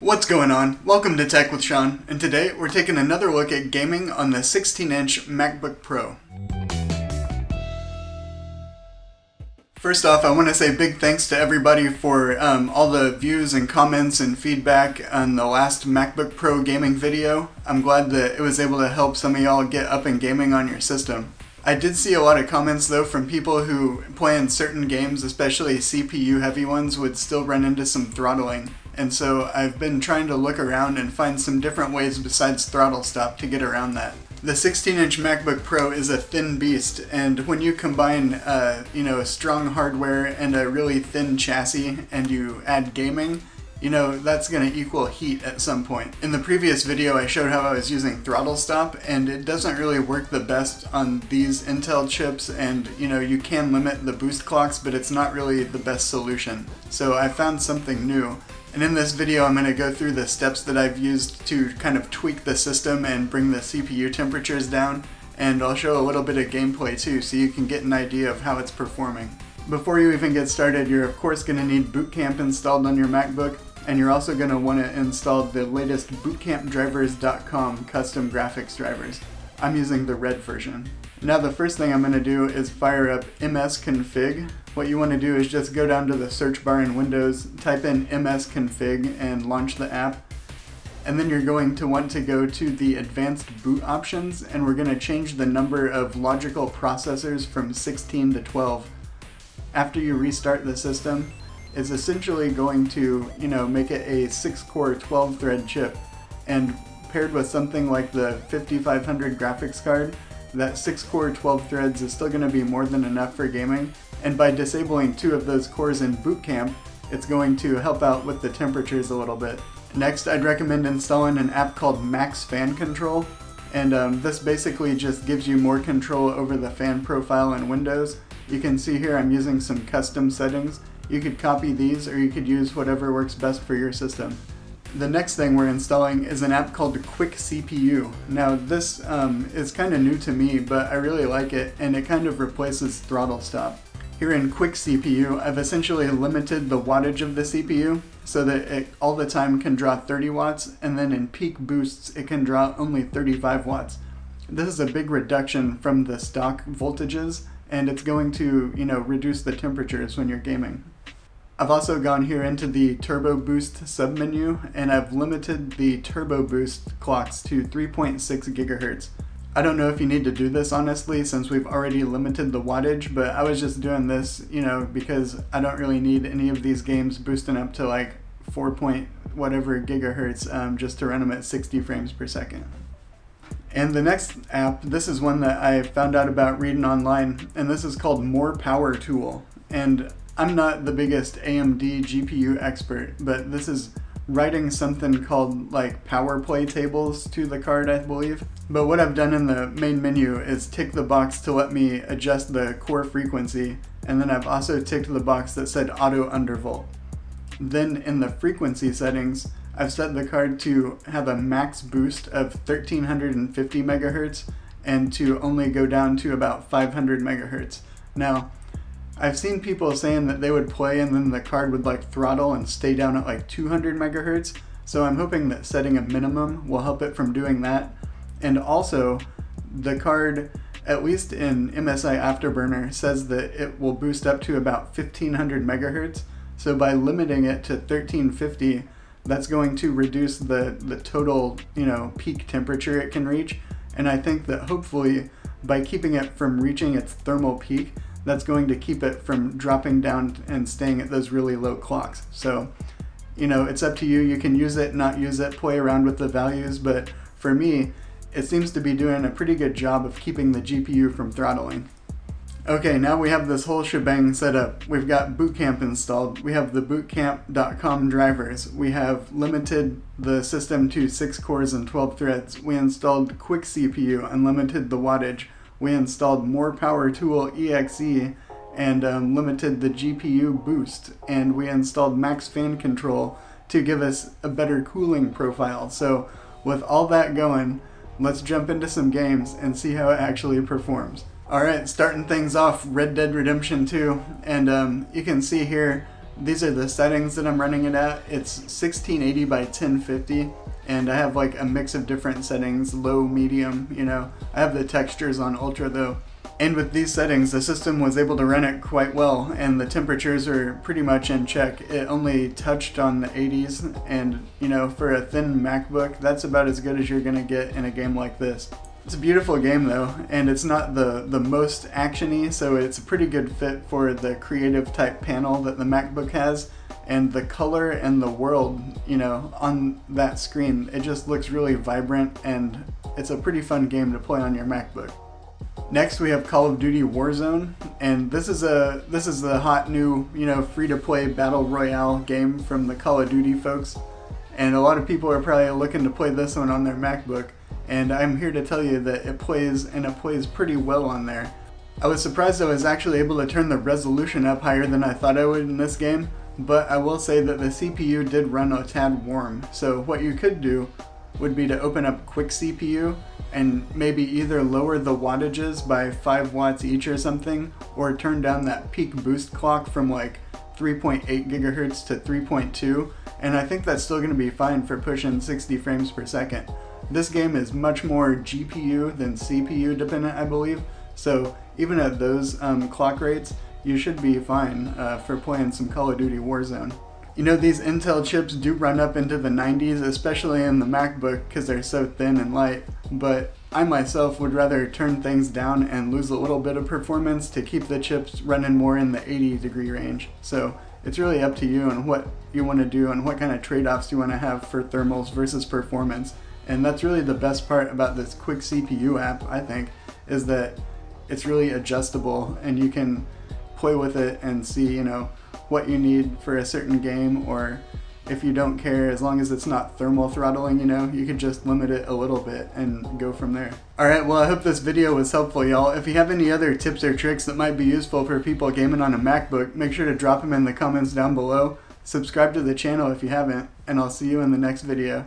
What's going on? Welcome to Tech with Sean, and today we're taking another look at gaming on the 16-inch MacBook Pro. First off, I want to say big thanks to everybody for um, all the views and comments and feedback on the last MacBook Pro gaming video. I'm glad that it was able to help some of y'all get up and gaming on your system. I did see a lot of comments though from people who play in certain games, especially CPU heavy ones, would still run into some throttling and so I've been trying to look around and find some different ways besides throttle stop to get around that. The 16-inch MacBook Pro is a thin beast, and when you combine, uh, you know, strong hardware and a really thin chassis, and you add gaming, you know, that's going to equal heat at some point. In the previous video, I showed how I was using throttle stop, and it doesn't really work the best on these Intel chips, and, you know, you can limit the boost clocks, but it's not really the best solution. So I found something new. And in this video I'm going to go through the steps that I've used to kind of tweak the system and bring the CPU temperatures down and I'll show a little bit of gameplay too so you can get an idea of how it's performing. Before you even get started you're of course going to need Boot Camp installed on your MacBook and you're also going to want to install the latest bootcampdrivers.com custom graphics drivers. I'm using the red version. Now the first thing I'm going to do is fire up msconfig. What you want to do is just go down to the search bar in Windows, type in msconfig and launch the app. And then you're going to want to go to the advanced boot options and we're going to change the number of logical processors from 16 to 12. After you restart the system, it's essentially going to, you know, make it a 6-core 12-thread chip. And paired with something like the 5500 graphics card, that 6 core 12 threads is still going to be more than enough for gaming, and by disabling two of those cores in boot camp, it's going to help out with the temperatures a little bit. Next, I'd recommend installing an app called Macs Fan Control, and um, this basically just gives you more control over the fan profile in Windows. You can see here I'm using some custom settings. You could copy these or you could use whatever works best for your system. The next thing we're installing is an app called Quick CPU. Now this um, is kind of new to me, but I really like it and it kind of replaces throttle stop. Here in Quick CPU, I've essentially limited the wattage of the CPU so that it all the time can draw 30 watts and then in peak boosts it can draw only 35 watts. This is a big reduction from the stock voltages and it's going to, you know, reduce the temperatures when you're gaming. I've also gone here into the Turbo Boost submenu and I've limited the Turbo Boost clocks to 3.6 gigahertz. I don't know if you need to do this honestly since we've already limited the wattage, but I was just doing this, you know, because I don't really need any of these games boosting up to like 4 point whatever gigahertz um, just to run them at 60 frames per second. And the next app, this is one that I found out about reading online, and this is called More Power Tool. And I'm not the biggest AMD GPU expert, but this is writing something called like power play tables to the card, I believe. But what I've done in the main menu is tick the box to let me adjust the core frequency, and then I've also ticked the box that said auto undervolt. Then in the frequency settings, I've set the card to have a max boost of 1350 megahertz and to only go down to about 500 megahertz. Now, I've seen people saying that they would play and then the card would like throttle and stay down at like 200 megahertz. So I'm hoping that setting a minimum will help it from doing that. And also, the card, at least in MSI Afterburner, says that it will boost up to about 1500 megahertz. So by limiting it to 1350, that's going to reduce the, the total, you know, peak temperature it can reach. And I think that hopefully by keeping it from reaching its thermal peak, that's going to keep it from dropping down and staying at those really low clocks. So, you know, it's up to you. You can use it, not use it, play around with the values, but for me, it seems to be doing a pretty good job of keeping the GPU from throttling. Okay, now we have this whole shebang set up. We've got Bootcamp installed. We have the bootcamp.com drivers. We have limited the system to 6 cores and 12 threads. We installed Quick CPU, limited the wattage we installed More Power Tool EXE and um, limited the GPU boost, and we installed Macs Fan Control to give us a better cooling profile. So with all that going, let's jump into some games and see how it actually performs. Alright, starting things off, Red Dead Redemption 2, and um, you can see here these are the settings that I'm running it at. It's 1680 by 1050 and I have like a mix of different settings, low, medium, you know. I have the textures on ultra though. And with these settings, the system was able to run it quite well, and the temperatures are pretty much in check. It only touched on the 80s, and you know, for a thin MacBook, that's about as good as you're gonna get in a game like this. It's a beautiful game though, and it's not the, the most actiony, so it's a pretty good fit for the creative type panel that the MacBook has. And the color and the world, you know, on that screen, it just looks really vibrant and it's a pretty fun game to play on your MacBook. Next we have Call of Duty Warzone, and this is a this is the hot new you know free to play battle royale game from the Call of Duty folks, and a lot of people are probably looking to play this one on their MacBook, and I'm here to tell you that it plays and it plays pretty well on there. I was surprised I was actually able to turn the resolution up higher than I thought I would in this game, but I will say that the CPU did run a tad warm, so what you could do would be to open up Quick CPU and maybe either lower the wattages by 5 watts each or something, or turn down that peak boost clock from like 3.8 gigahertz to 3.2, and I think that's still going to be fine for pushing 60 frames per second. This game is much more GPU than CPU dependent, I believe, so even at those um, clock rates, you should be fine uh, for playing some Call of Duty Warzone. You know, these Intel chips do run up into the 90s, especially in the MacBook because they're so thin and light, but I myself would rather turn things down and lose a little bit of performance to keep the chips running more in the 80 degree range. So it's really up to you and what you want to do and what kind of trade-offs you want to have for thermals versus performance. And that's really the best part about this quick CPU app, I think, is that it's really adjustable and you can play with it and see, you know, what you need for a certain game or if you don't care, as long as it's not thermal throttling, you know, you can just limit it a little bit and go from there. Alright, well I hope this video was helpful y'all. If you have any other tips or tricks that might be useful for people gaming on a MacBook, make sure to drop them in the comments down below. Subscribe to the channel if you haven't, and I'll see you in the next video.